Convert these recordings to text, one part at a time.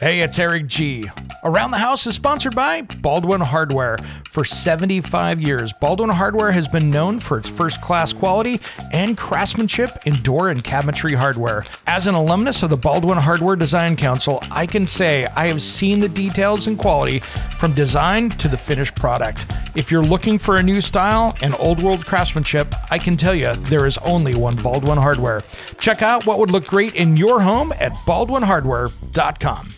Hey, it's Eric G. Around the House is sponsored by Baldwin Hardware. For 75 years, Baldwin Hardware has been known for its first class quality and craftsmanship in door and cabinetry hardware. As an alumnus of the Baldwin Hardware Design Council, I can say I have seen the details and quality from design to the finished product. If you're looking for a new style and old world craftsmanship, I can tell you there is only one Baldwin Hardware. Check out what would look great in your home at baldwinhardware.com.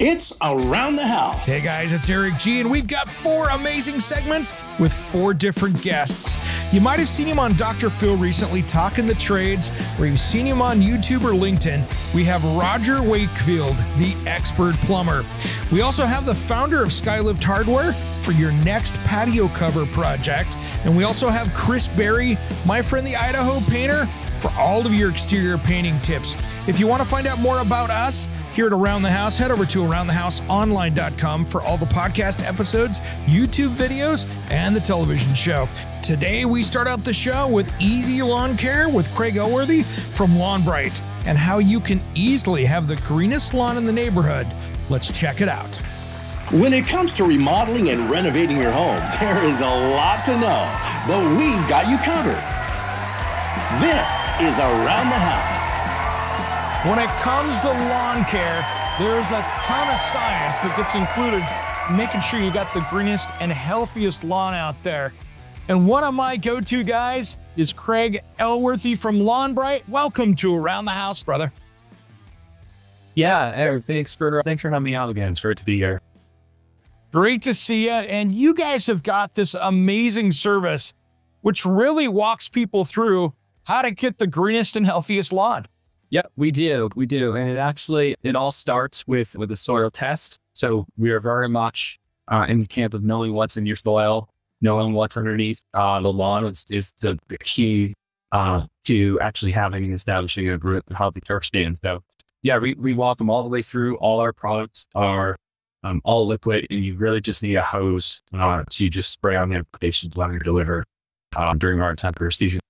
It's Around the House. Hey guys, it's Eric G, and we've got four amazing segments with four different guests. You might have seen him on Dr. Phil recently talking the trades, or you've seen him on YouTube or LinkedIn. We have Roger Wakefield, the expert plumber. We also have the founder of Skylift Hardware for your next patio cover project. And we also have Chris Berry, my friend the Idaho painter, for all of your exterior painting tips. If you want to find out more about us, here at Around the House, head over to aroundthehouseonline.com for all the podcast episodes, YouTube videos, and the television show. Today, we start out the show with Easy Lawn Care with Craig Elworthy from Lawnbright and how you can easily have the greenest lawn in the neighborhood. Let's check it out. When it comes to remodeling and renovating your home, there is a lot to know, but we've got you covered. This is Around the House. When it comes to lawn care, there's a ton of science that gets included making sure you got the greenest and healthiest lawn out there. And one of my go-to guys is Craig Elworthy from Lawnbright. Welcome to Around the House, brother. Yeah, Eric, thanks for thanks for having me out again. It's great to be here. Great to see you. And you guys have got this amazing service, which really walks people through how to get the greenest and healthiest lawn. Yeah, we do. We do. And it actually, it all starts with, with a soil test. So we are very much uh, in the camp of knowing what's in your soil, knowing what's underneath uh, the lawn is, is the, the key uh, to actually having and establishing a healthy turf stand. So yeah, we, we walk them all the way through. All our products are um, all liquid and you really just need a hose uh, to just spray on the applications when you deliver uh, during our temperature season.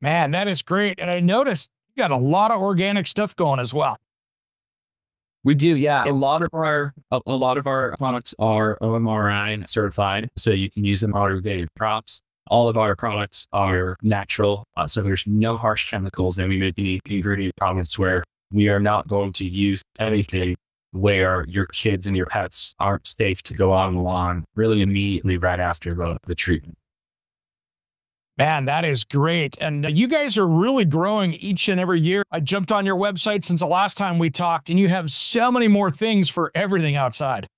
Man, that is great. And I noticed you got a lot of organic stuff going as well. We do, yeah. A lot of our a, a lot of our products are OMRI certified, so you can use them on organic crops. All of our products are natural, uh, so there's no harsh chemicals. And we make the ingredient products where we are not going to use anything where your kids and your pets aren't safe to go on the lawn really immediately right after the, the treatment. Man, that is great. And uh, you guys are really growing each and every year. I jumped on your website since the last time we talked, and you have so many more things for everything outside.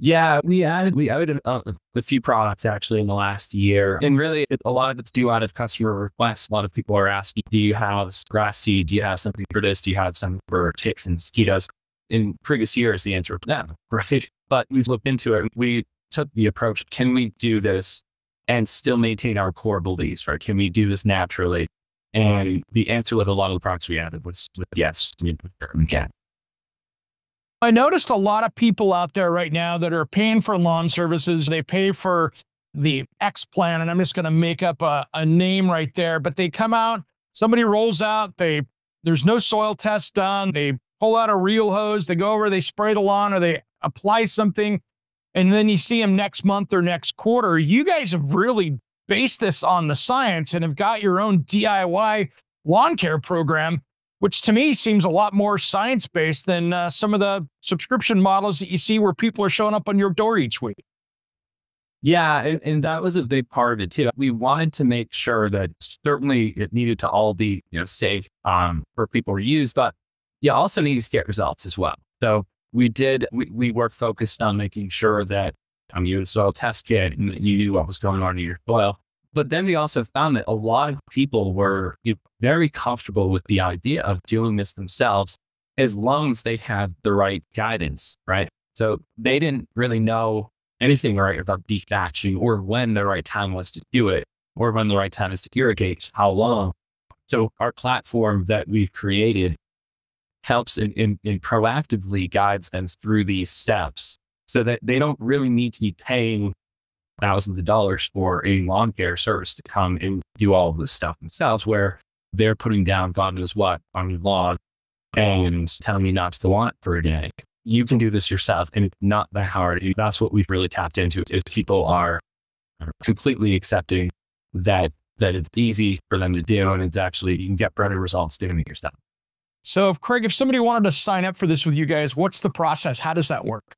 Yeah, we added we added a, a, few products actually in the last year, and really it, a lot of it's due out of customer requests. A lot of people are asking, "Do you have grass seed? Do you have something for this? Do you have something for ticks and mosquitoes?" In previous years, the answer was no, right? But we've looked into it. We took the approach: Can we do this and still maintain our core beliefs, right? Can we do this naturally? And the answer with a lot of the products we added was yes, we can. I noticed a lot of people out there right now that are paying for lawn services. They pay for the X plan, and I'm just going to make up a, a name right there. But they come out, somebody rolls out, they there's no soil test done. They pull out a real hose, they go over, they spray the lawn, or they apply something and then you see them next month or next quarter. You guys have really based this on the science and have got your own DIY lawn care program, which to me seems a lot more science based than uh, some of the subscription models that you see where people are showing up on your door each week. Yeah, and, and, that was a big part of it too. We wanted to make sure that certainly it needed to all be you know safe um, for people to use, but you also need to get results as well. So we did, we, we were focused on making sure that um, you had a test kit and you knew what was going on in your soil. But then we also found that a lot of people were you know, very comfortable with the idea of doing this themselves as long as they had the right guidance, right? So they didn't really know anything right about dethatching or when the right time was to do it or when the right time is to irrigate, how long. So our platform that we've created helps and, proactively guides them through these steps so that they don't really need to be paying thousands of dollars for a lawn care service to come and do all of this stuff themselves, where they're putting down God knows what on your lawn and telling you not to want it for a day. You can do this yourself and it's not that hard. That's what we've really tapped into is people are completely accepting that that it's easy for them to do and it's actually you can get better results doing it yourself. So if Craig, if somebody wanted to sign up for this with you guys, what's the process? How does that work?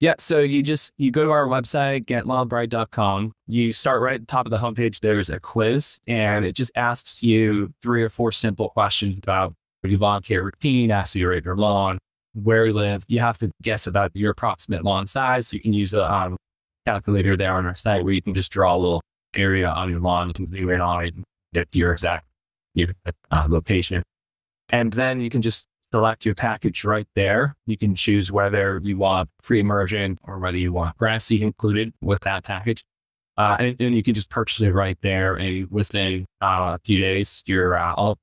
Yeah, so you just you go to our website, getlawnbright.com. You start right at the top of the homepage. There's a quiz, and it just asks you three or four simple questions about your lawn care routine, asks you your lawn, where you live. You have to guess about your approximate lawn size. So you can use a um, calculator there on our site where you can just draw a little area on your lawn. You can zoom in on it get your exact your, uh, location. And then you can just select your package right there. You can choose whether you want pre-emergent or whether you want grass seed included with that package. Uh, and, and, you can just purchase it right there. And within uh, a few days, your uh, all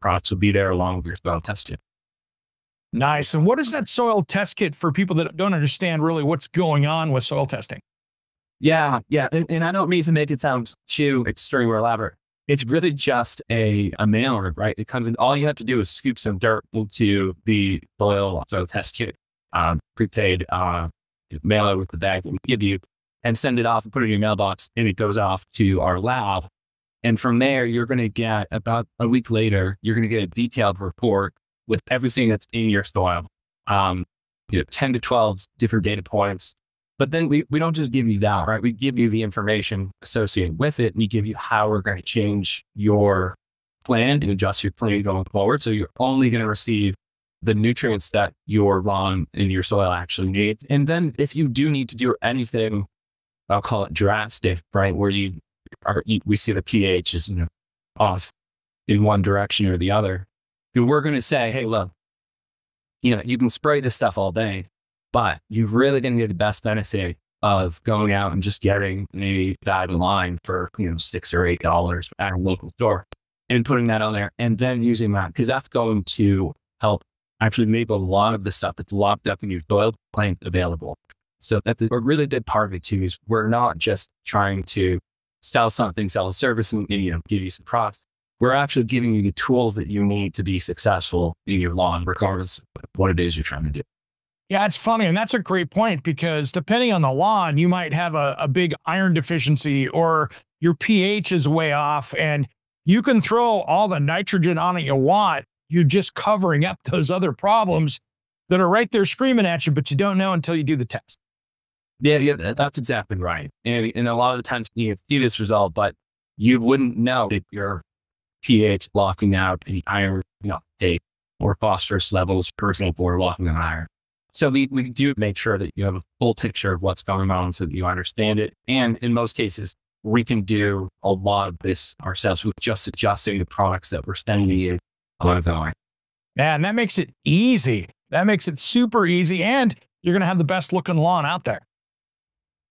products will be there along with your soil test kit. Nice. And what is that soil test kit for people that don't understand really what's going on with soil testing? Yeah, yeah. And, and I don't mean to make it sound too extreme or elaborate it's really just a, a mailer, right? It comes in, all you have to do is scoop some dirt into the soil soil test kit, um, prepaid uh, mailer with the bag we give you and send it off and put it in your mailbox and it goes off to our lab. And from there, you're going to get about a week later, you're going to get a detailed report with everything that's in your soil. Um, you know, 10 to 12 different data points but then we, we don't just give you that, right? We give you the information associated with it. We give you how we're going to change your plan and adjust your plan going forward. So you're only going to receive the nutrients that your lawn and your soil actually needs. And then if you do need to do anything, I'll call it drastic, right? Where you are, we see the pH is you know, off in one direction or the other. We're going to say, hey, look, you know, you can spray this stuff all day, but you're really going to get the best benefit of going out and just getting a bag lime for, you know, six or eight dollars at a local store and putting that on there and then using that because that's going to help actually make a lot of the stuff that's locked up in your soil plant available. So that's a really good part of it too, is we're not just trying to sell something, sell a service and, you know, give you some products. We're actually giving you the tools that you need to be successful in your lawn, regardless of what it is you're trying to do. Yeah, it's funny. And that's a great point because depending on the lawn, you might have a, a big iron deficiency or your pH is way off and you can throw all the nitrogen on it you want. You're just covering up those other problems that are right there screaming at you, but you don't know until you do the test. Yeah, yeah, that's exactly right. And, and a lot of the times you see this result, but you wouldn't know that your pH blocking out the iron, you know, or phosphorus levels, for example, or blocking out iron. So we, we do make sure that you have a full picture of what's going on so that you understand it. And in most cases, we can do a lot of this ourselves with just adjusting the products that we're sending you ongoing. Man, that makes it easy. That makes it super easy. And you're going to have the best looking lawn out there.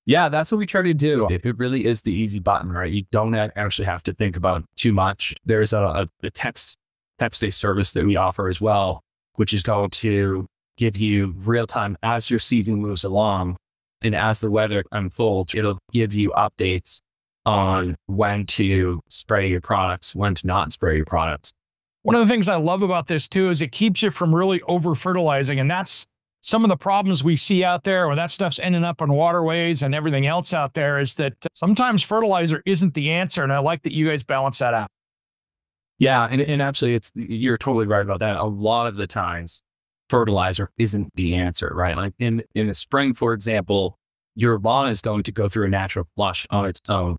Yeah, that's what we try to do. It really is the easy button, right? You don't actually have to think about too much. There's a, a text text-based service that we offer as well, which is going to give you real time as your season moves along. And as the weather unfolds, it'll give you updates on when to spray your products, when to not spray your products. One of the things I love about this too is it keeps you from really over fertilizing. And that's some of the problems we see out there when that stuff's ending up on waterways and everything else out there is that sometimes fertilizer isn't the answer. And I like that you guys balance that out. Yeah. And, and actually, it's, you're totally right about that. A lot of the times, fertilizer isn't the answer, right? Like in, in the spring, for example, your lawn is going to go through a natural flush on its own.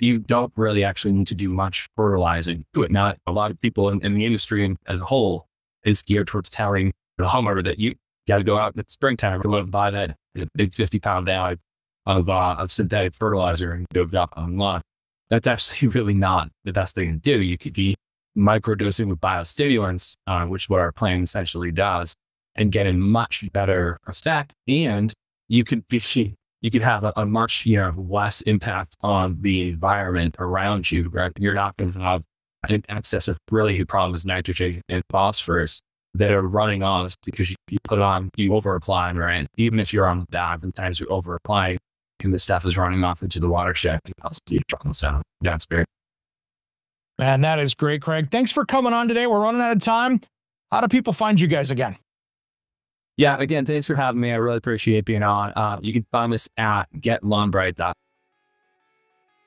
You don't really actually need to do much fertilizing to it. Now, a lot of people in, in the industry as a whole is geared towards telling the homeowner that you got to go out in the springtime go and buy that big 50 pound bag of, uh, of synthetic fertilizer and go up on lawn. That's actually really not the best thing to do. You could be microdosing with biostimulants, uh, which is what our plan essentially does and get a much better effect. And you could be, you could have a, a, much, you know, less impact on the environment around you, right? You're not going to have an excess of really problems, nitrogen and phosphorus that are running off because you, you put on, you over apply, right? Even if you're on the bag, sometimes you over apply and the stuff is running off into the watershed. Dropping down downstream. Man, that is great, Craig. Thanks for coming on today. We're running out of time. How do people find you guys again? Yeah, again, thanks for having me. I really appreciate being on. Uh, you can find us at getlawnbright.com.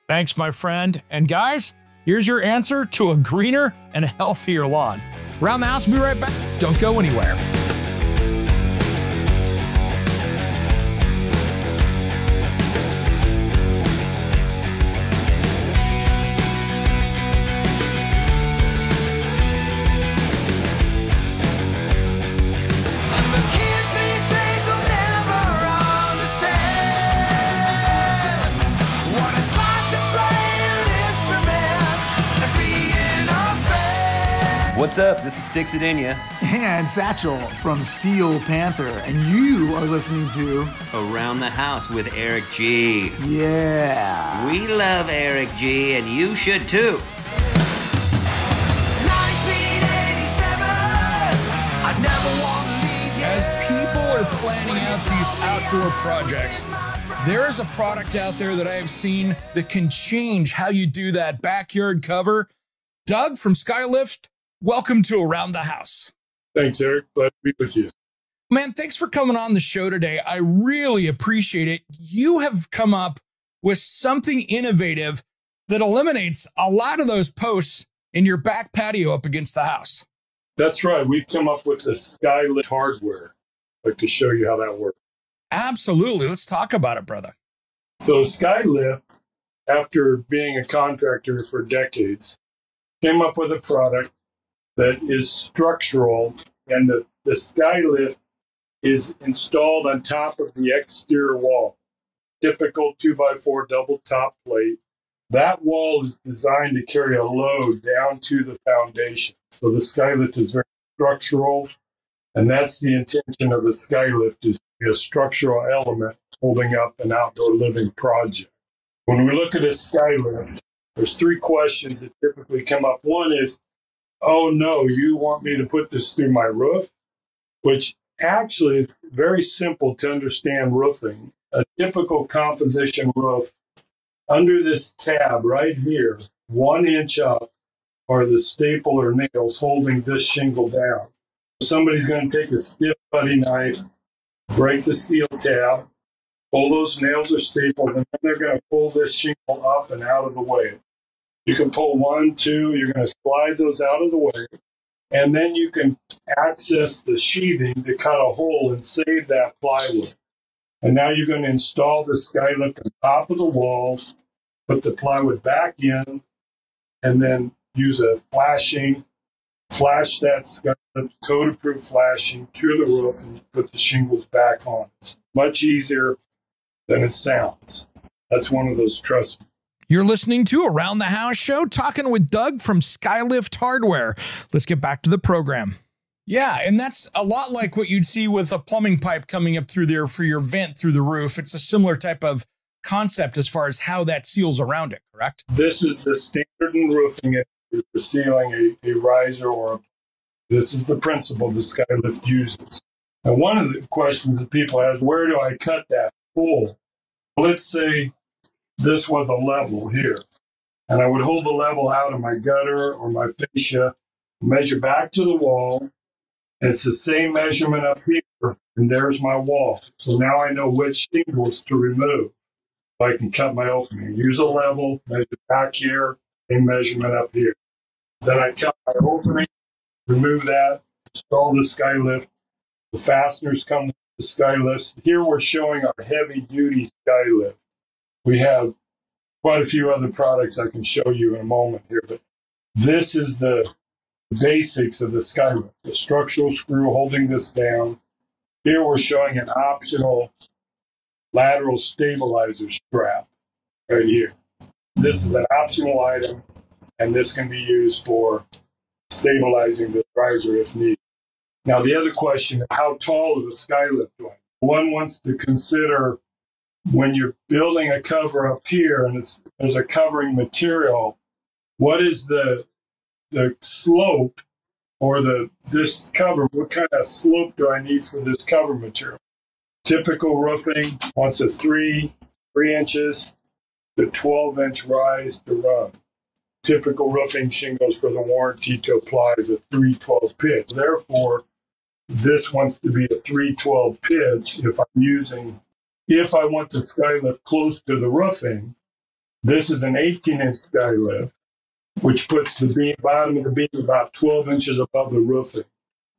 Thanks, my friend. And guys, here's your answer to a greener and healthier lawn. Around the house, we'll be right back. Don't go anywhere. What's up? This is Stix Zadinia. And Satchel from Steel Panther. And you are listening to Around the House with Eric G. Yeah. We love Eric G, and you should too. As people are planning out these outdoor projects, there is a product out there that I have seen that can change how you do that backyard cover. Doug from Skylift, welcome to Around the House. Thanks, Eric. Glad to be with you. Man, thanks for coming on the show today. I really appreciate it. You have come up with something innovative that eliminates a lot of those posts in your back patio up against the house. That's right. We've come up with the Skylift hardware. I'd like to show you how that works. Absolutely. Let's talk about it, brother. So, Skylift, after being a contractor for decades, came up with a product that is structural, and the, the Skylift is installed on top of the exterior wall. Typical 2x4 double top plate. That wall is designed to carry a load down to the foundation. So the Skylift is very structural, and that's the intention of the Skylift is to be a structural element holding up an outdoor living project. When we look at a Skylift, there's three questions that typically come up. One is, oh no, you want me to put this through my roof? Which actually is very simple to understand roofing. A typical composition roof, under this tab right here, one inch up, are the staple or nails holding this shingle down. Somebody's going to take a stiff putty knife, break the seal tab, all those nails or staples, and then they're going to pull this shingle up and out of the way. You can pull one, two, you're going to slide those out of the way, and then you can access the sheathing to cut a hole and save that plywood. And now you're going to install the skylift on top of the wall, put the plywood back in, and then use a flashing, flash that skylift, code approved flashing to the roof and put the shingles back on. It's much easier than it sounds. That's one of those trust. You're listening to Around the House Show, talking with Doug from Skylift Hardware. Let's get back to the program. Yeah, and that's a lot like what you'd see with a plumbing pipe coming up through there for your vent through the roof. It's a similar type of concept as far as how that seals around it, correct? This is the standard in roofing for sealing a, a riser or a, this is the principle the Skylift uses. And one of the questions that people ask, where do I cut that hole? Let's say this was a level here. And I would hold the level out of my gutter or my fascia, measure back to the wall. It's the same measurement up here. And there's my wall. So now I know which shingles to remove. I can cut my opening. Use a level, measure back here, same measurement up here. Then I cut my opening, remove that, install the skylift. The fasteners come with the skylifts. Here we're showing our heavy duty skylift. We have quite a few other products I can show you in a moment here, but this is the basics of the skylift. The structural screw holding this down. Here we're showing an optional lateral stabilizer strap right here. This is an optional item, and this can be used for stabilizing the riser if needed. Now, the other question how tall is the skylift going? One wants to consider when you're building a cover up here and it's there's a covering material, what is the the slope or the this cover? What kind of slope do I need for this cover material? Typical roofing wants a three three inches to twelve inch rise to run. typical roofing shingles for the warranty to apply is a 312 pitch. Therefore, this wants to be a 312 pitch if I'm using, if I want the skylift close to the roofing. This is an 18 inch skylift, which puts the beam, bottom of the beam about 12 inches above the roofing.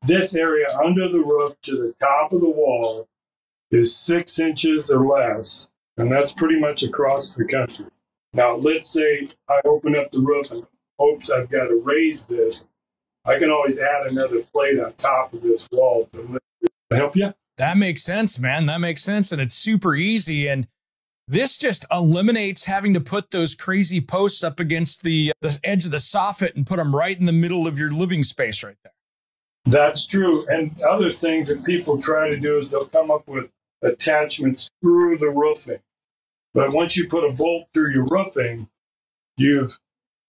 This area under the roof to the top of the wall is six inches or less, and that's pretty much across the country. Now, let's say I open up the roof and hopes I've got to raise this. I can always add another plate on top of this wall to help you. That makes sense, man. That makes sense. And it's super easy. And this just eliminates having to put those crazy posts up against the, the edge of the soffit and put them right in the middle of your living space right there. That's true. And other things that people try to do is they'll come up with attachments through the roofing. But once you put a bolt through your roofing, you've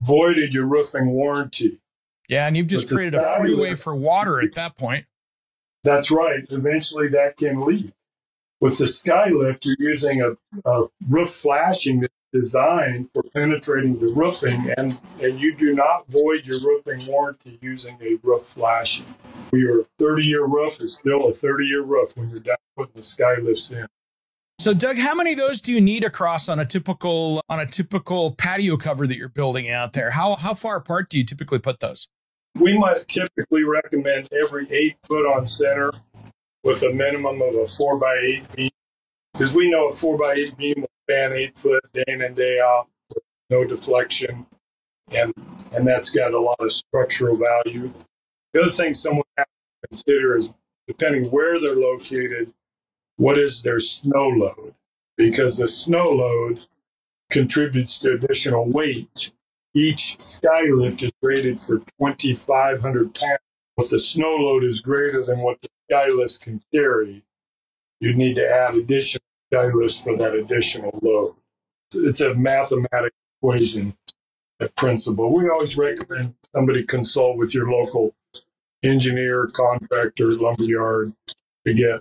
voided your roofing warranty. Yeah, and you've just created a freeway for water at that point. That's right. Eventually that can leak. With the Skylift, you're using a, a roof flashing that's designed for penetrating the roofing, and, and you do not void your roofing warranty using a roof flashing. Your 30 year roof is still a 30 year roof when you're done putting the Skylifts in. So, Doug, how many of those do you need across on a typical on a typical patio cover that you're building out there? How how far apart do you typically put those? We might typically recommend every eight foot on center with a minimum of a four by eight beam. Because we know a four by eight beam will span eight foot day in and day out with no deflection. And and that's got a lot of structural value. The other thing someone has to consider is depending where they're located, what is their snow load? Because the snow load contributes to additional weight. Each skylift is rated for 2,500 pounds. But the snow load is greater than what the skylifts can carry, you need to add additional skylifts for that additional load. It's a mathematical equation at principle. We always recommend somebody consult with your local engineer, contractor, lumberyard to get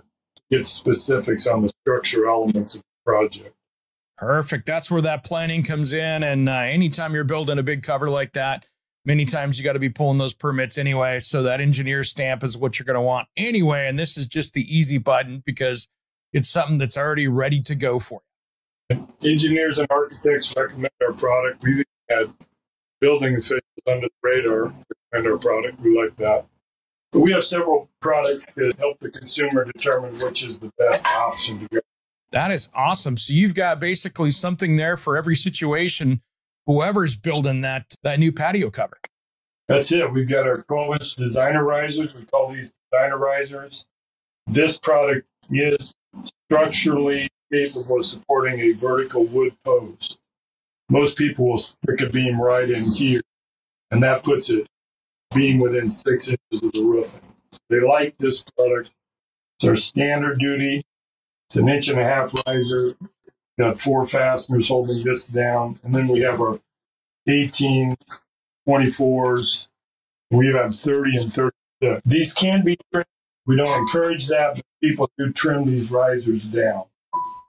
get specifics on the structure elements of the project. Perfect. That's where that planning comes in. And uh, anytime you're building a big cover like that, many times you got to be pulling those permits anyway. So that engineer stamp is what you're going to want anyway. And this is just the easy button because it's something that's already ready to go for you. Engineers and architects recommend our product. We've had building officials under the radar recommend our product. We like that. But we have several products that help the consumer determine which is the best option to go. That is awesome. So you've got basically something there for every situation whoever's building that that new patio cover. That's it. We've got our 12 inch designer risers. We call these designer risers. This product is structurally capable of supporting a vertical wood post. Most people will stick a beam right in here, and that puts it beam within six inches of the roofing. They like this product. It's our standard duty. It's an inch and a half riser got four fasteners holding this down. And then we have our 18, 24s. We have 30 and 30. These can be trimmed. We don't encourage that, but people do trim these risers down.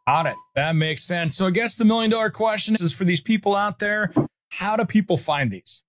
Got it. That makes sense. So I guess the million dollar question is for these people out there, how do people find these?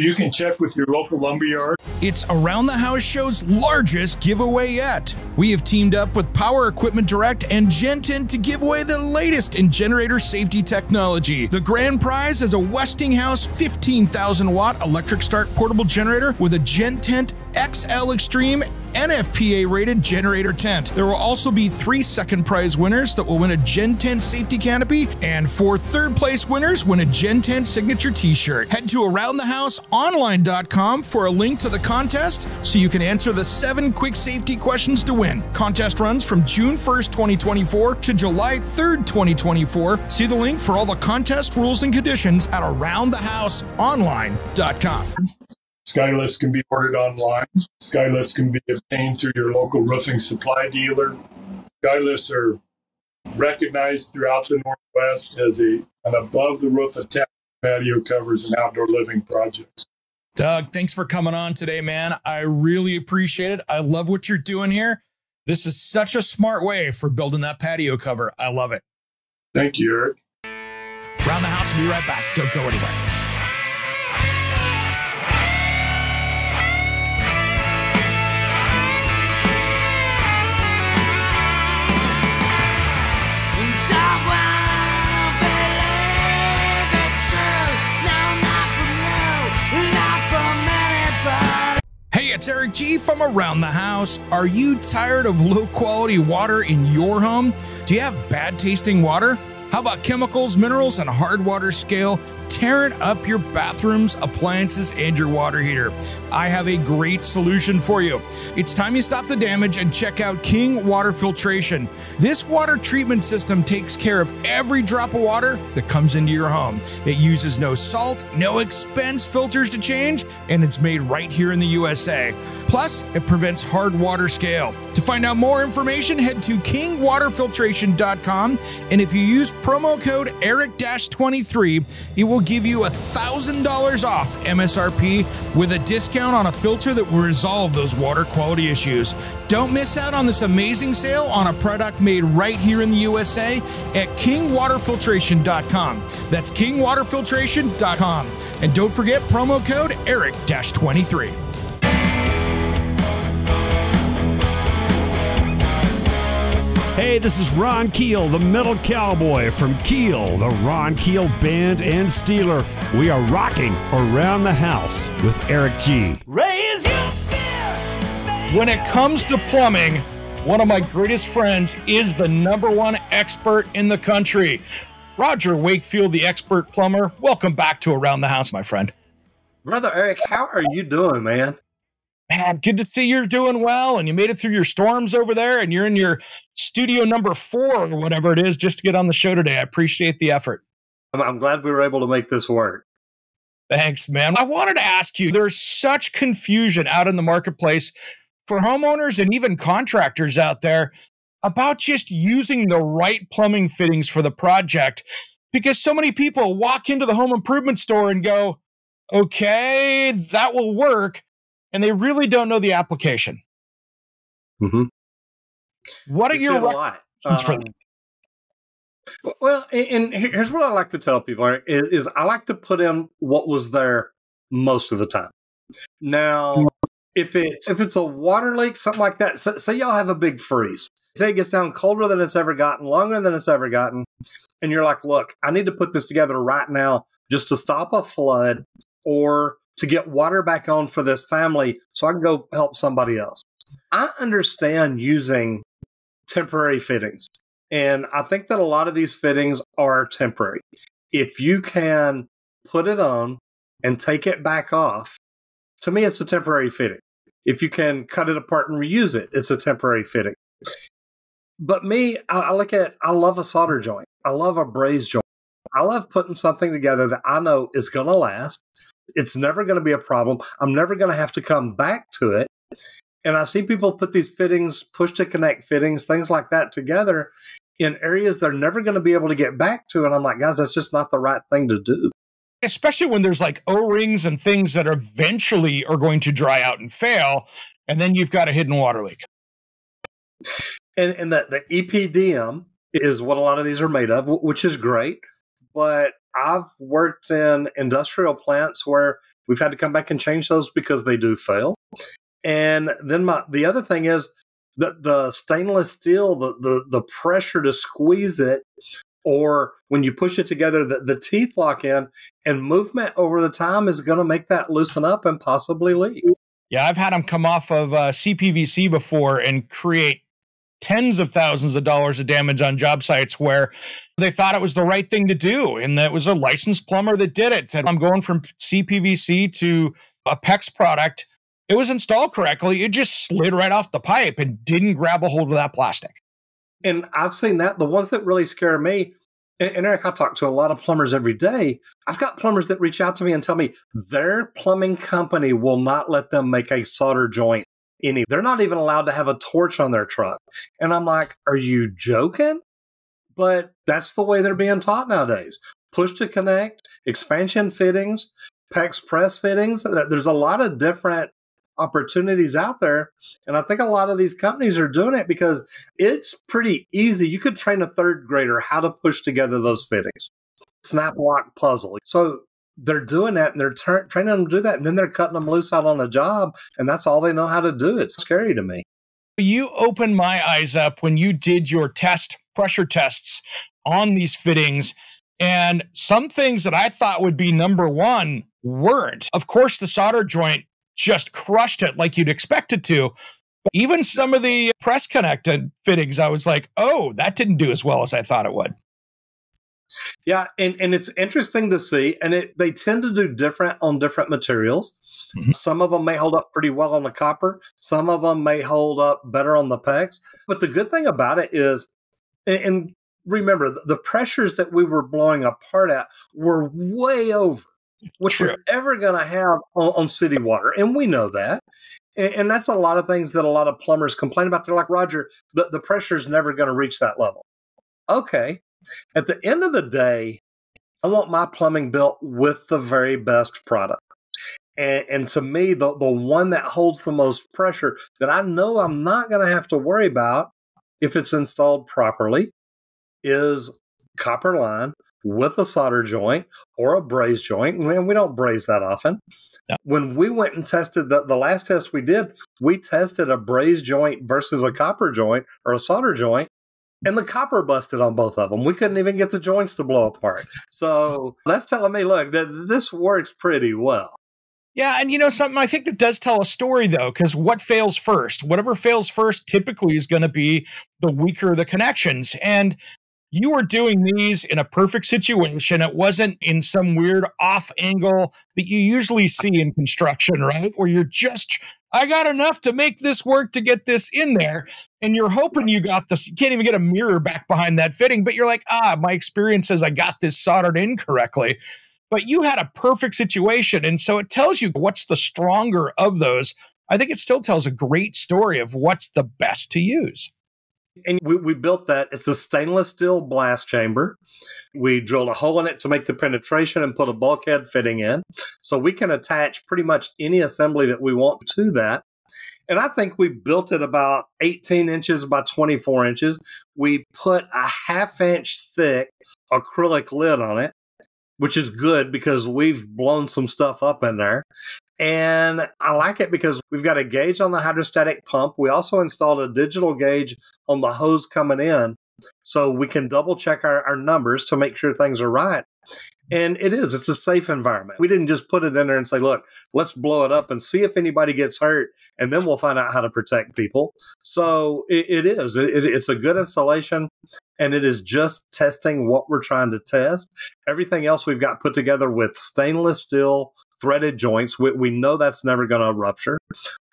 You can check with your local lumberyard. It's Around the House Show's largest giveaway yet. We have teamed up with Power Equipment Direct and GenTent to give away the latest in generator safety technology. The grand prize is a Westinghouse 15,000 watt electric start portable generator with a GenTent XL Extreme NFPA rated generator tent. There will also be three second prize winners that will win a GenTent safety canopy, and four third place winners win a GenTent signature t shirt. Head to aroundthehouseonline.com for a link to the contest so you can answer the seven quick safety questions to win. Contest runs from June 1st, 2024 to July 3rd, 2024. See the link for all the contest rules and conditions at aroundthehouseonline.com. Skylifts can be ordered online. Skylifts can be obtained through your local roofing supply dealer. Skylifts are recognized throughout the Northwest as a, an above the roof attached patio covers and outdoor living projects. Doug, thanks for coming on today, man. I really appreciate it. I love what you're doing here. This is such a smart way for building that patio cover. I love it. Thank you, Eric. Around the house, we'll be right back. Don't go anywhere. It's Eric G from Around the House. Are you tired of low quality water in your home? Do you have bad tasting water? How about chemicals, minerals, and hard water scale tearing up your bathrooms, appliances, and your water heater? I have a great solution for you. It's time you stop the damage and check out King Water Filtration. This water treatment system takes care of every drop of water that comes into your home. It uses no salt, no expense filters to change, and it's made right here in the USA. Plus, it prevents hard water scale. To find out more information, head to kingwaterfiltration.com. And if you use promo code ERIC-23, it will give you $1,000 off MSRP with a discount on a filter that will resolve those water quality issues. Don't miss out on this amazing sale on a product made right here in the USA at kingwaterfiltration.com. That's kingwaterfiltration.com. And don't forget promo code ERIC-23. Hey, this is Ron Keel, the Metal Cowboy from Keel, the Ron Keel Band and Steeler. We are rocking around the house with Eric G. Raise your fist! When it comes to plumbing, one of my greatest friends is the number one expert in the country. Roger Wakefield, the expert plumber. Welcome back to Around the House, my friend. Brother Eric, how are you doing, man? Man, good to see you're doing well and you made it through your storms over there and you're in your studio number four or whatever it is just to get on the show today. I appreciate the effort. I'm, I'm glad we were able to make this work. Thanks, man. I wanted to ask you there's such confusion out in the marketplace for homeowners and even contractors out there about just using the right plumbing fittings for the project because so many people walk into the home improvement store and go, okay, that will work. And they really don't know the application. Mm-hmm. What are You your see it a rec- lot. recommendations for Um, that? Well, and and here's what I like to tell people Eric, is, is I like to put in what was there most of the time. Now, if it's if it's a water leak, something like that, say, say y'all have a big freeze. Say it gets down colder than it's ever gotten, longer than it's ever gotten, and you're like, look, I need to put this together right now just to stop a flood or to get water back on for this family so I can go help somebody else. I understand using temporary fittings. And I think that a lot of these fittings are temporary. If you can put it on and take it back off, to me, it's a temporary fitting. If you can cut it apart and reuse it, it's a temporary fitting. But me, I, I look at, I love a solder joint. I love a braze joint. I love putting something together that I know is going to last. It's never going to be a problem. I'm never going to have to come back to it. And I see people put these fittings, push to connect fittings, things like that together in areas they're never going to be able to get back to. And I'm like, guys, that's just not the right thing to do. Especially when there's like O rings and things that eventually are going to dry out and fail. And then you've got a hidden water leak. And, and the, the EPDM is what a lot of these are made of, which is great. But I've worked in industrial plants where we've had to come back and change those because they do fail. And then my the other thing is the the stainless steel, the the the pressure to squeeze it, or when you push it together, the, the teeth lock in, and movement over the time is going to make that loosen up and possibly leak. Yeah, I've had them come off of uh, CPVC before and create tens of thousands of dollars of damage on job sites where they thought it was the right thing to do. And that was a licensed plumber that did it. Said, I'm going from CPVC to a PEX product. It was installed correctly. It just slid right off the pipe and didn't grab a hold of that plastic. And I've seen that. The ones that really scare me, and, and Eric, I talk to a lot of plumbers every day. I've got plumbers that reach out to me and tell me their plumbing company will not let them make a solder joint any. They're not even allowed to have a torch on their truck. And I'm like, are you joking? But that's the way they're being taught nowadays. Push to connect, expansion fittings, PEX press fittings. There's a lot of different opportunities out there. And I think a lot of these companies are doing it because it's pretty easy. You could train a third grader how to push together those fittings. Snap lock puzzle. So they're doing that and they're tur training them to do that. And then they're cutting them loose out on a job. And that's all they know how to do. It's scary to me. You opened my eyes up when you did your test, pressure tests on these fittings. And some things that I thought would be number one weren't. Of course, the solder joint just crushed it like you'd expect it to. But even some of the press connected fittings, I was like, oh, that didn't do as well as I thought it would. Yeah, and, and it's interesting to see, and it they tend to do different on different materials. Mm-hmm. Some of them may hold up pretty well on the copper. Some of them may hold up better on the PEX. But the good thing about it is, and, and remember, the, pressures that we were blowing apart at were way over what True. you're ever going to have on, on, city water, and we know that. And, and, that's a lot of things that a lot of plumbers complain about. They're like, Roger, the, the pressure is never going to reach that level. Okay, at the end of the day, I want my plumbing built with the very best product. And, and to me, the, the one that holds the most pressure that I know I'm not going to have to worry about if it's installed properly is copper line with a solder joint or a braze joint. And we don't braze that often. No. When we went and tested the, the last test we did, we tested a braze joint versus a copper joint or a solder joint and the copper busted on both of them. We couldn't even get the joints to blow apart. So that's telling me, look, that this works pretty well. Yeah, and you know something I think that does tell a story though, because what fails first? Whatever fails first typically is going to be the weaker the connections. And you were doing these in a perfect situation. It wasn't in some weird off angle that you usually see in construction, right? Where you're just, I got enough to make this work to get this in there. And you're hoping you got this. You can't even get a mirror back behind that fitting, but you're like, ah, my experience says I got this soldered in correctly. But you had a perfect situation. And so it tells you what's the stronger of those. I think it still tells a great story of what's the best to use. And we, we built that. It's a stainless steel blast chamber. We drilled a hole in it to make the penetration and put a bulkhead fitting in. So we can attach pretty much any assembly that we want to that. And I think we built it about 18 inches by 24 inches. We put a half inch thick acrylic lid on it, which is good because we've blown some stuff up in there. And I like it because we've got a gauge on the hydrostatic pump. We also installed a digital gauge on the hose coming in so we can double check our, our numbers to make sure things are right. And it is, it's a safe environment. We didn't just put it in there and say, look, let's blow it up and see if anybody gets hurt, and then we'll find out how to protect people. So it, it is, it, it's a good installation, and it is just testing what we're trying to test. Everything else we've got put together with stainless steel threaded joints. We, we know that's never going to rupture.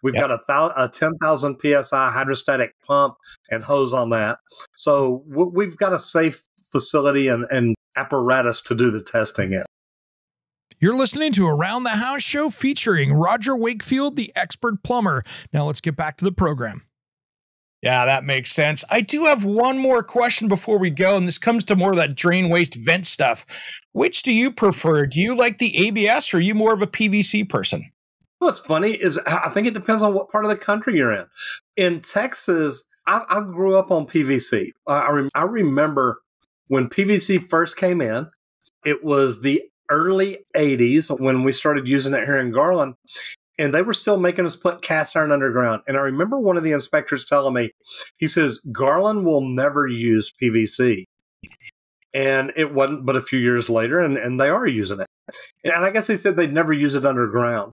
We've yep. got a, thou- a 10,000 psi hydrostatic pump and hose on that. So w- we've got a safe facility and, and apparatus to do the testing in. You're listening to Around the House show featuring Roger Wakefield, the expert plumber. Now let's get back to the program. Yeah, that makes sense. I do have one more question before we go, and this comes to more of that drain waste vent stuff. Which do you prefer? Do you like the ABS or are you more of a PVC person? What's funny is I think it depends on what part of the country you're in. In Texas, I, I grew up on PVC. I, rem- I remember when PVC first came in, it was the early 80s when we started using it here in Garland and they were still making us put cast iron underground. And I remember one of the inspectors telling me, he says, Garland will never use PVC. And it wasn't but a few years later, and, and they are using it. And I guess they said they'd never use it underground.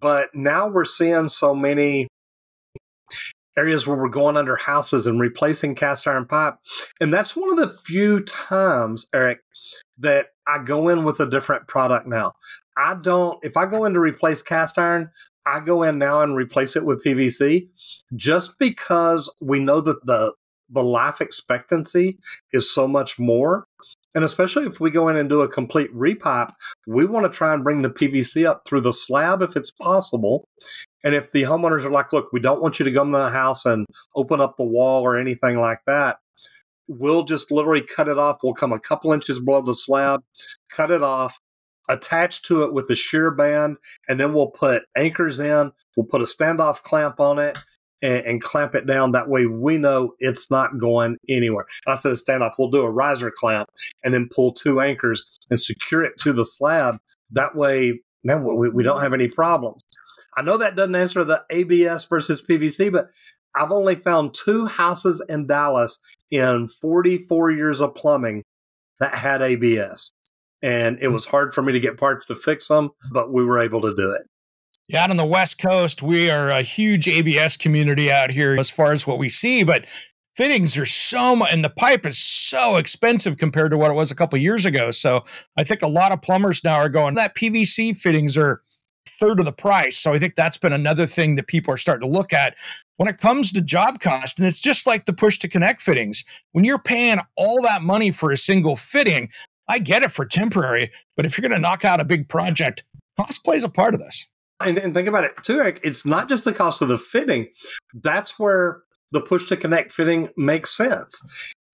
But now we're seeing so many areas where we're going under houses and replacing cast iron pipe. And that's one of the few times, Eric, that I go in with a different product now. I don't, if I go in to replace cast iron, I go in now and replace it with PVC just because we know that the, the life expectancy is so much more. And especially if we go in and do a complete repipe, we want to try and bring the PVC up through the slab if it's possible. And if the homeowners are like, look, we don't want you to come to the house and open up the wall or anything like that, we'll just literally cut it off. We'll come a couple inches below the slab, cut it off, attach to it with the shear band, and then we'll put anchors in. We'll put a standoff clamp on it and, and clamp it down. That way we know it's not going anywhere. And I said a standoff, we'll do a riser clamp and then pull two anchors and secure it to the slab. That way, man, we, we don't have any problems. I know that doesn't answer the ABS versus PVC, but I've only found two houses in Dallas in 44 years of plumbing that had ABS and it hmm. was hard for me to get parts to fix them, but we were able to do it. Yeah, out on the West Coast, we are a huge ABS community out here as far as what we see, but fittings are so much, and the pipe is so expensive compared to what it was a couple years ago. So I think a lot of plumbers now are going, that PVC fittings are third of the price. So I think that's been another thing that people are starting to look at when it comes to job cost. And it's just like the push to connect fittings. When you're paying all that money for a single fitting, I get it for temporary, but if you're going to knock out a big project, cost plays a part of this. And, and think about it too, Eric. It's not just the cost of the fitting. That's where the push to connect fitting makes sense.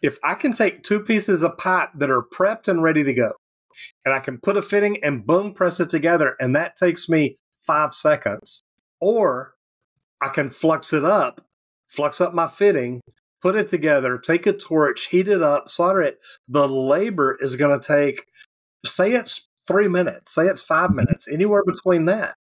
If I can take two pieces of pipe that are prepped and ready to go, and I can put a fitting and boom, press it together, and that takes me five seconds. Or I can flux it up, flux up my fitting, put it together, take a torch, heat it up, solder it. The labor is going to take, say it's three minutes, say it's five mm-hmm. minutes, anywhere between that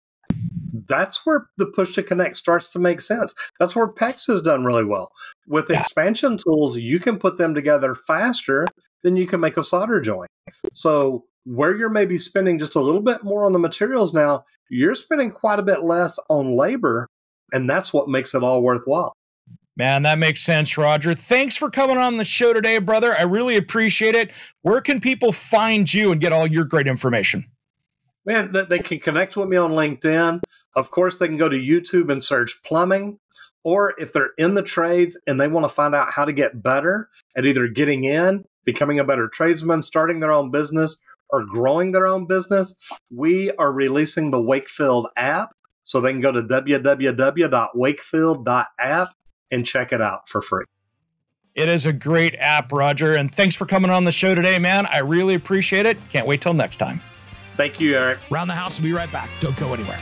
that's where the push to connect starts to make sense. That's where PEX has done really well. With yeah. expansion tools, you can put them together faster than you can make a solder joint. So where you're maybe spending just a little bit more on the materials now, you're spending quite a bit less on labor, and that's what makes it all worthwhile. Man, that makes sense, Roger. Thanks for coming on the show today, brother. I really appreciate it. Where can people find you and get all your great information? Man, they can connect with me on LinkedIn. Of course, they can go to YouTube and search plumbing. Or if they're in the trades and they want to find out how to get better at either getting in, becoming a better tradesman, starting their own business, or growing their own business, we are releasing the Wakefield app. So they can go to www.wakefield.app and check it out for free. It is a great app, Roger. And thanks for coming on the show today, man. I really appreciate it. Can't wait till next time. Thank you, Eric. Round the house. We'll be right back. Don't go anywhere.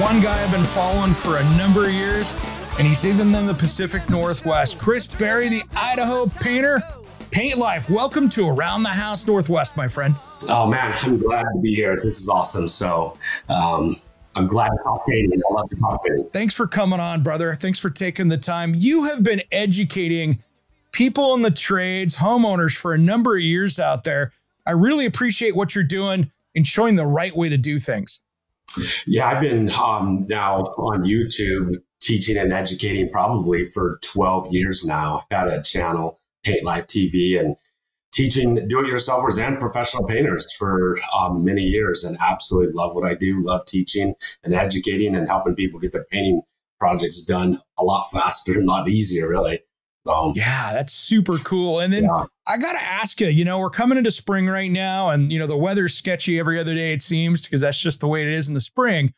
One guy I've been following for a number of years, and he's even in the Pacific Northwest. Chris Berry, the Idaho painter. Paint Life, welcome to Around the House Northwest, my friend. Oh man, I'm glad to be here. This is awesome. So, um, I'm glad to talk painting. I love to talk painting. Thanks for coming on, brother. Thanks for taking the time. You have been educating people in the trades, homeowners for a number of years out there. I really appreciate what you're doing and showing the right way to do things. Yeah, I've been um, now on YouTube teaching and educating probably for 12 years now. I've got a channel, Paint Life TV, and teaching do-it-yourselfers and professional painters for um, many years and absolutely love what I do. Love teaching and educating and helping people get their painting projects done a lot faster and a lot easier, really. Um, yeah, that's super cool. And then yeah. I got to ask you, you know, we're coming into spring right now, and, you know, the weather's sketchy every other day, it seems, because that's just the way it is in the spring.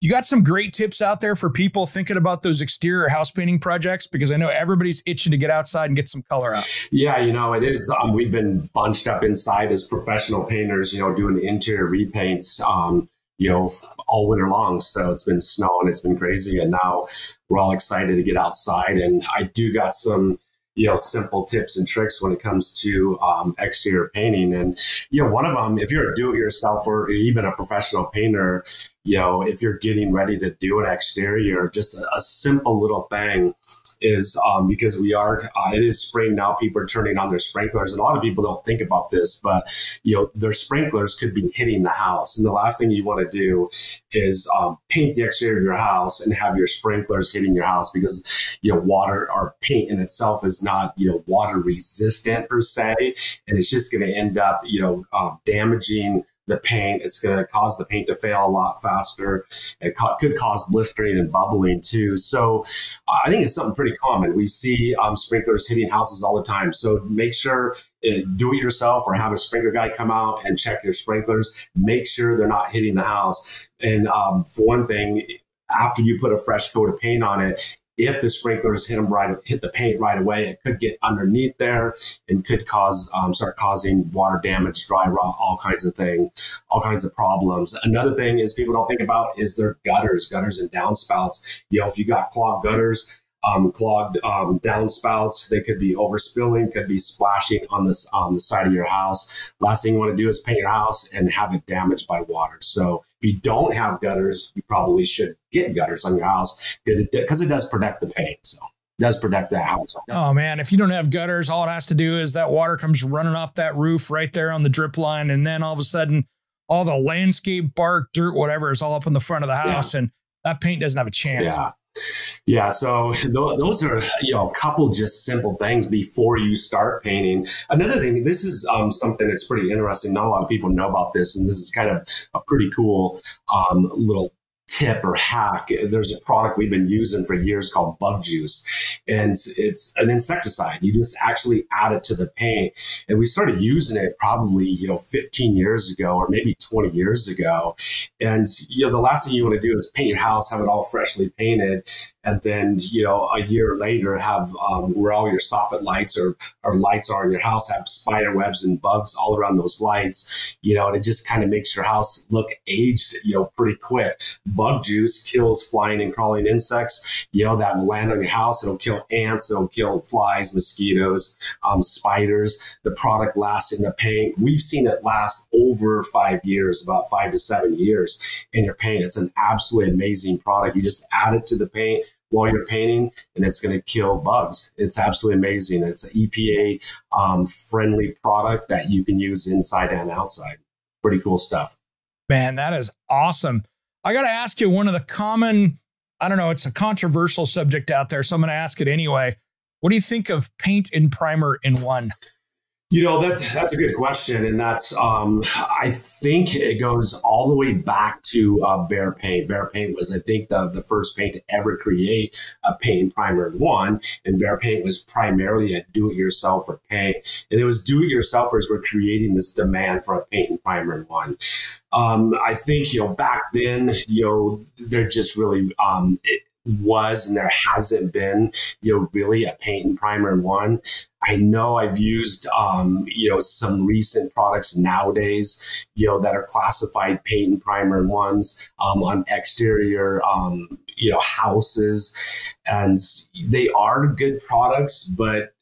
You got some great tips out there for people thinking about those exterior house painting projects because I know everybody's itching to get outside and get some color out. Yeah, you know, it is. Um, we've been bunched up inside as professional painters, you know, doing interior repaints. Um, you know, all winter long. So it's been snowing, it's been crazy. And now we're all excited to get outside. And I do got some, you know, simple tips and tricks when it comes to um, exterior painting. And, you know, one of them, if you're a do it yourself or even a professional painter, you know, if you're getting ready to do an exterior, just a, a simple little thing is um, because we are uh, it is spring now people are turning on their sprinklers and a lot of people don't think about this but you know their sprinklers could be hitting the house and the last thing you want to do is um, paint the exterior of your house and have your sprinklers hitting your house because you know water or paint in itself is not you know water resistant per se and it's just going to end up you know uh, damaging the paint. It's going to cause the paint to fail a lot faster. It co- could cause blistering and bubbling too. So I think it's something pretty common. We see um, sprinklers hitting houses all the time. So make sure uh, do it yourself or have a sprinkler guy come out and check your sprinklers. Make sure they're not hitting the house. And um, for one thing, after you put a fresh coat of paint on it, if the sprinklers hit them right, hit the paint right away, it could get underneath there and could cause um, start causing water damage, dry rot, all kinds of thing, all kinds of problems. Another thing is people don't think about is their gutters, gutters and downspouts. You know, if you got clogged gutters, um, clogged um, downspouts. They could be overspilling, could be splashing on this on the side of your house. Last thing you want to do is paint your house and have it damaged by water. So if you don't have gutters, you probably should get gutters on your house because it, it does protect the paint. So it does protect that house. Oh man, if you don't have gutters, all it has to do is that water comes running off that roof right there on the drip line, and then all of a sudden, all the landscape bark, dirt, whatever is all up in the front of the house, yeah. and that paint doesn't have a chance. Yeah. Yeah, so those are you know a couple just simple things before you start painting. Another thing, this is um, something that's pretty interesting. Not a lot of people know about this, and this is kind of a pretty cool um, little tip or hack. There's a product we've been using for years called bug juice, and it's an insecticide. You just actually add it to the paint, and we started using it probably you know 15 years ago or maybe 20 years ago. And you know the last thing you want to do is paint your house, have it all freshly painted, and then you know a year later have um, where all your soffit lights or, or lights are in your house have spider webs and bugs all around those lights. You know, and it just kind of makes your house look aged. You know, pretty quick bug juice kills flying and crawling insects, you know, that land on your house. It'll kill ants, it'll kill flies, mosquitoes, um, spiders. The product lasts in the paint. We've seen it last over five years, about five to seven years in your paint. It's an absolutely amazing product. You just add it to the paint while you're painting and it's going to kill bugs. It's absolutely amazing. It's an EPA um, friendly product that you can use inside and outside. Pretty cool stuff. Man, that is awesome. I got to ask you one of the common, I don't know, it's a controversial subject out there, so I'm going to ask it anyway. What do you think of paint and primer in one? You know that that's a good question, and that's um, I think it goes all the way back to uh, Behr Paint. Behr Paint was, I think, the the first paint to ever create a paint primer one, and Behr Paint was primarily a do-it-yourselfer paint, and it was do-it-yourselfers were creating this demand for a paint and primer one. Um, I think you know back then, you know, they're just really um, it, was and there hasn't been, you know, really a paint and primer one. I know I've used, um, you know, some recent products nowadays, you know, that are classified paint and primer ones um, on exterior, um, you know, houses, and they are good products, but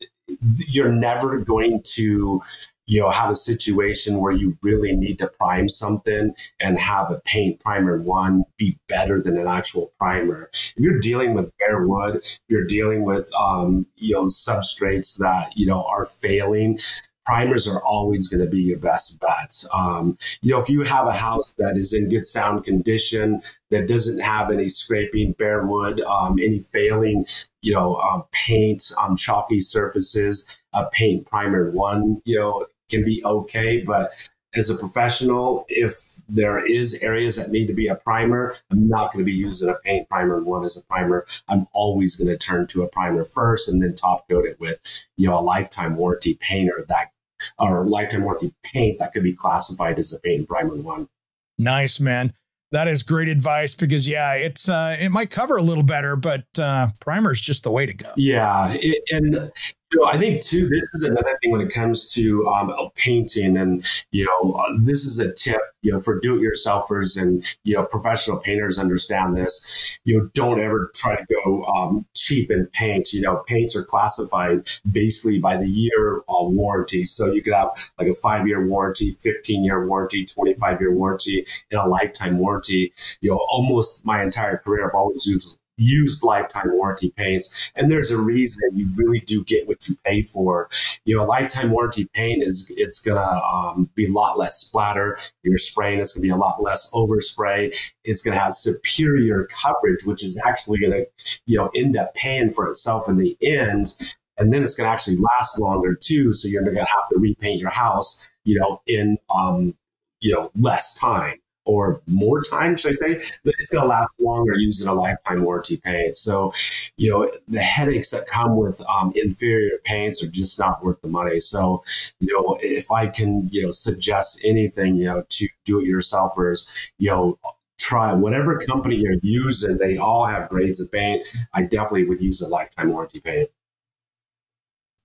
you're never going to you know, have a situation where you really need to prime something and have a paint primer one be better than an actual primer. If you're dealing with bare wood, if you're dealing with, um, you know, substrates that, you know, are failing, primers are always going to be your best bets. Um, you know, if you have a house that is in good sound condition, that doesn't have any scraping, bare wood, um, any failing, you know, uh, paint, um, chalky surfaces, a paint primer one, you know, can be okay, but as a professional, if there is areas that need to be a primer, I'm not going to be using a paint primer one as a primer. I'm always going to turn to a primer first and then top coat it with, you know, a lifetime warranty painter that or lifetime warranty paint that could be classified as a paint primer one. Nice, man. That is great advice because yeah, it's uh, it might cover a little better, but uh, primer is just the way to go. Yeah, it, and you I think too, this is another thing when it comes to um, painting, and you know, uh, this is a tip, you know, for do-it-yourselfers and you know, professional painters understand this. You know, don't ever try to go um, cheap in paint. You know, paints are classified basically by the year uh, warranty, so you could have like a five-year warranty, fifteen-year warranty, twenty-five-year warranty, and a lifetime warranty. You know, almost my entire career, I've always used used lifetime warranty paints. And there's a reason you really do get what you pay for. You know, lifetime warranty paint is, it's to um, be a lot less splatter. You're spraying, it's to be a lot less overspray. It's to have superior coverage, which is actually to, you know, end up paying for itself in the end. And then it's to actually last longer too. So you're to have to repaint your house, you know, in, um, you know, less time or more time, should I say, it's going to last longer using a lifetime warranty paint. So, you know, the headaches that come with um, inferior paints are just not worth the money. So, you know, if I can, you know, suggest anything, you know, to do it yourselfers, you know, try whatever company you're using. They all have grades of paint. I definitely would use a lifetime warranty paint.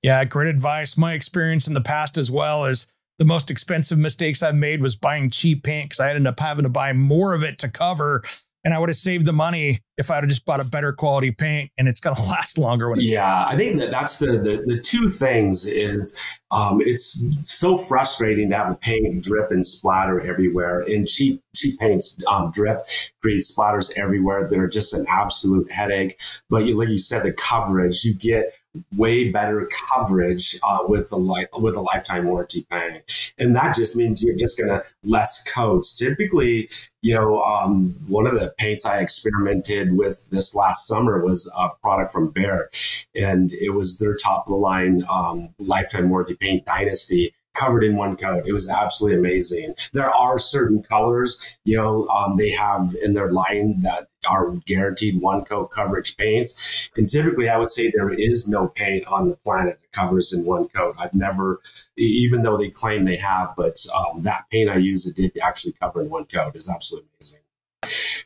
Yeah, great advice. My experience in the past as well is the most expensive mistakes I've made was buying cheap paint because I ended up having to buy more of it to cover. And I would have saved the money if I'd have just bought a better quality paint and it's going to last longer. When yeah, I think that that's the, the, the two things is um, it's so frustrating to have the paint drip and splatter everywhere. And cheap cheap paints um, drip, create splatters everywhere that are just an absolute headache. But you, like you said, the coverage you get way better coverage uh, with the life with a lifetime warranty paint, and that just means you're just gonna less coats. Typically, you know, um, one of the paints I experimented with this last summer was a product from Behr, and it was their top of the line um, lifetime warranty paint Dynasty covered in one coat. It was absolutely amazing. There are certain colors, you know, um, they have in their line that are guaranteed one coat coverage paints. And typically, I would say there is no paint on the planet that covers in one coat. I've never, even though they claim they have, but um, that paint I use, it did actually cover in one coat. is absolutely amazing.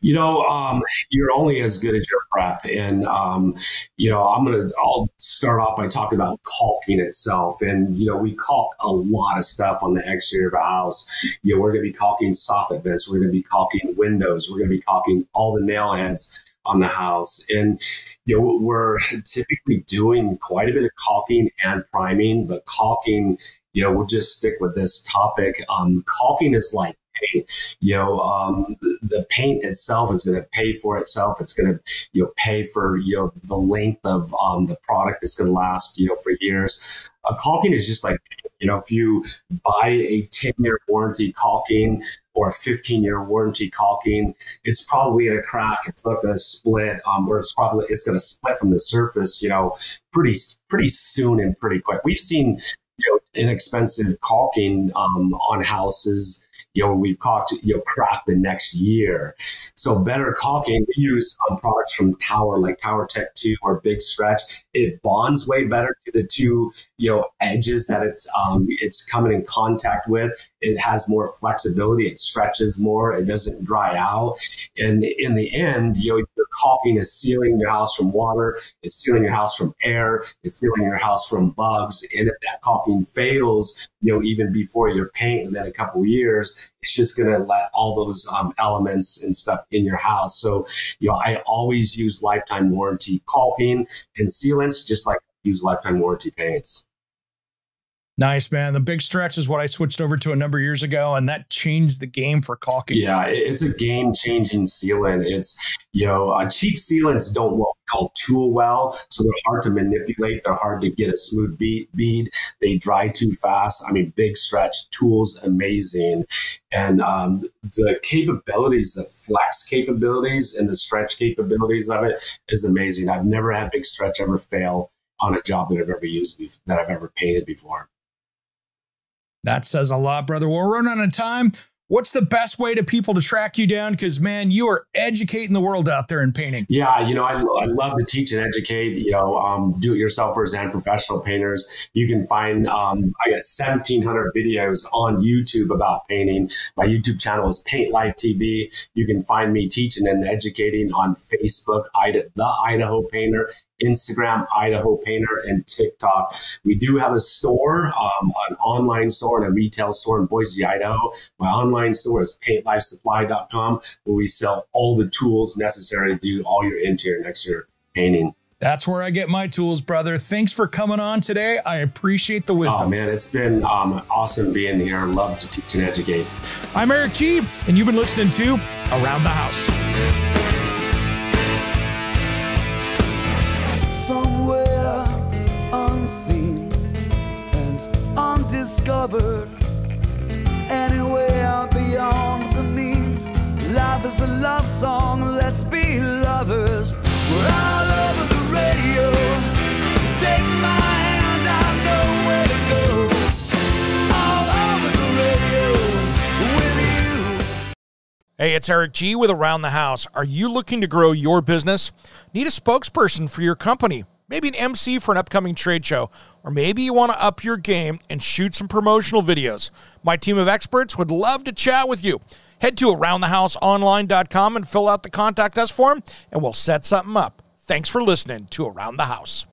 You know, um, you're only as good as your prep. And, um, you know, I'm going to, I'll start off by talking about caulking itself. And, you know, we caulk a lot of stuff on the exterior of a house. You know, we're going to be caulking soffit vents. We're going to be caulking windows. We're going to be caulking all the nail heads on the house. And, you know, we're typically doing quite a bit of caulking and priming, but caulking, you know, we'll just stick with this topic. Um, caulking is like You know, um, the paint itself is going to pay for itself. It's going to, you know, pay for, you know, the length of um, the product that's going to last, you know, for years. A caulking is just like, you know, if you buy a 10 year warranty caulking or a 15 year warranty caulking, it's probably going to crack. It's not going to split, um, or it's probably, it's going to split from the surface, you know, pretty, pretty soon and pretty quick. We've seen, you know, inexpensive caulking um, on houses you know, we've caulked, you know, crack the next year. So better caulking use on products from Tower, like Tower Tech 2 or Big Stretch, it bonds way better to the two, you know, edges that it's um, it's coming in contact with. It has more flexibility. It stretches more. It doesn't dry out. And in the end, you know, your caulking is sealing your house from water. It's sealing your house from air. It's sealing your house from bugs. And if that caulking fails, you know, even before your paint within a couple years, it's just going to let all those um, elements and stuff in your house. So, you know, I always use lifetime warranty caulking and sealants, just like I use lifetime warranty paints. Nice, man. The big stretch is what I switched over to a number of years ago, and that changed the game for caulking. Yeah, it's a game changing sealant. It's, you know, uh, cheap sealants don't what we call tool well, so they're hard to manipulate. They're hard to get a smooth bead. bead. They dry too fast. I mean, big stretch tools, amazing. And um, the capabilities, the flex capabilities and the stretch capabilities of it is amazing. I've never had big stretch ever fail on a job that I've ever used, that I've ever painted before. That says a lot, brother. We're running out of time. What's the best way to people to track you down? Because man, you are educating the world out there in painting. Yeah, you know, I, I love to teach and educate. You know, um, do-it-yourselfers and professional painters. You can find um, I got seventeen hundred videos on YouTube about painting. My YouTube channel is Paint Life TV. You can find me teaching and educating on Facebook, the Idaho Painter, Instagram, Idaho Painter, and TikTok. We do have a store, um, an online store and a retail store in Boise, Idaho. My online store is paintlifesupply.com, where we sell all the tools necessary to do all your interior and exterior painting. That's where I get my tools, brother. Thanks for coming on today. I appreciate the wisdom. Oh, man, it's been um, awesome being here. Love to teach and educate. I'm Eric G, and you've been listening to Around the House. The mean. Life is a love song, let's be lovers. We're all over the radio. Take my hand, I know where to go. All over the radio with you. Hey, it's Eric G with Around the House. Are you looking to grow your business? Need a spokesperson for your company? Maybe an MC for an upcoming trade show, or maybe you want to up your game and shoot some promotional videos. My team of experts would love to chat with you. Head to aroundthehouseonline.com and fill out the contact us form, and we'll set something up. Thanks for listening to Around the House.